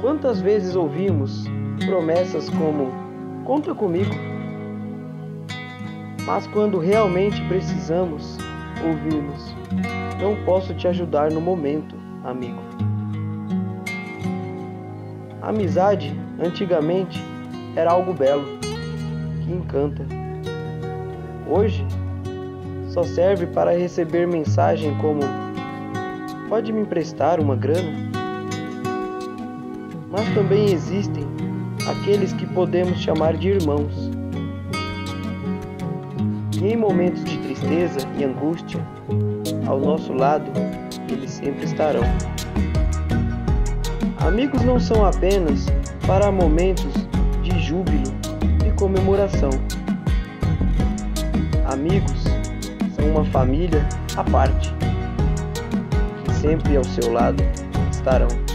Quantas vezes ouvimos promessas como: Conta comigo. Mas quando realmente precisamos, ouvimos: Não posso te ajudar no momento, amigo. A amizade, antigamente, era algo belo, que encanta. Hoje, só serve para receber mensagem como: Pode me emprestar uma grana? Mas também existem aqueles que podemos chamar de irmãos. E em momentos de tristeza e angústia, ao nosso lado, eles sempre estarão. Amigos não são apenas para momentos de júbilo e comemoração. Amigos são uma família à parte, que sempre ao seu lado estarão.